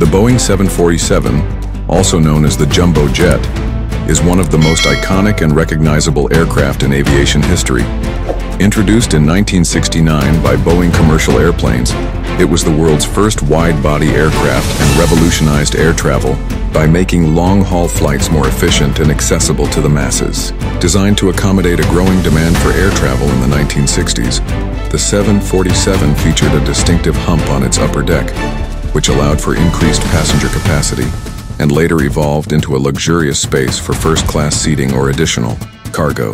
The Boeing 747, also known as the Jumbo Jet, is one of the most iconic and recognizable aircraft in aviation history. Introduced in 1969 by Boeing Commercial Airplanes, it was the world's first wide-body aircraft and revolutionized air travel by making long-haul flights more efficient and accessible to the masses. Designed to accommodate a growing demand for air travel in the 1960s, the 747 featured a distinctive hump on its upper deck, which allowed for increased passenger capacity and later evolved into a luxurious space for first-class seating or additional cargo.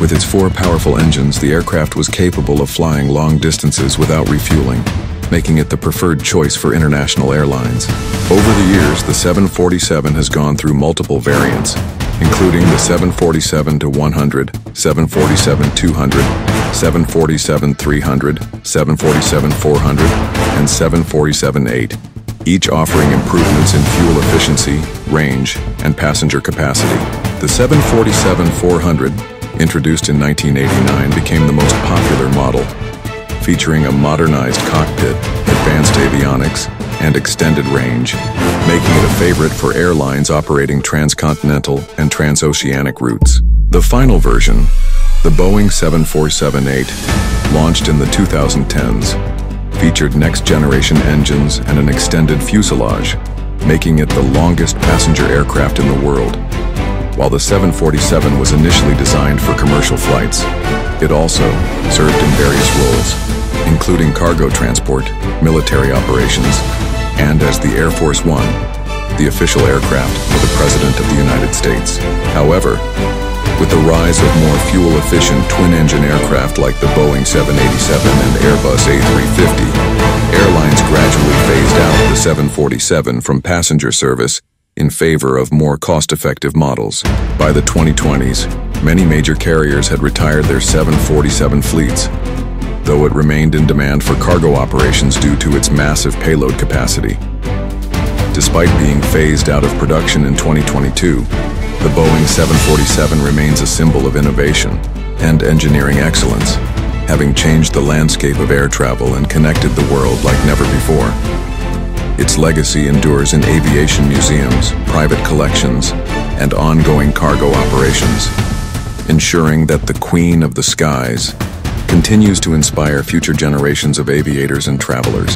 With its four powerful engines, the aircraft was capable of flying long distances without refueling, making it the preferred choice for international airlines. Over the years, the 747 has gone through multiple variants, including the 747-100, 747-200, 747-300, 747-400, and 747-8, each offering improvements in fuel efficiency, range, and passenger capacity. The 747-400, introduced in 1989, became the most popular model, featuring a modernized cockpit, advanced avionics, and extended range, making it a favorite for airlines operating transcontinental and transoceanic routes. The final version, the Boeing 747-8, launched in the 2010s, featured next-generation engines and an extended fuselage, making it the longest passenger aircraft in the world. While the 747 was initially designed for commercial flights, it also served in various roles, including cargo transport, military operations, and as the Air Force One, the official aircraft for the President of the United States. However, with the rise of more fuel-efficient twin-engine aircraft like the Boeing 787 and Airbus A350, airlines gradually phased out the 747 from passenger service in favor of more cost-effective models. By the 2020s, many major carriers had retired their 747 fleets, though it remained in demand for cargo operations due to its massive payload capacity. Despite being phased out of production in 2022, the Boeing 747 remains a symbol of innovation and engineering excellence, having changed the landscape of air travel and connected the world like never before. Its legacy endures in aviation museums, private collections, and ongoing cargo operations, ensuring that the Queen of the Skies continues to inspire future generations of aviators and travelers.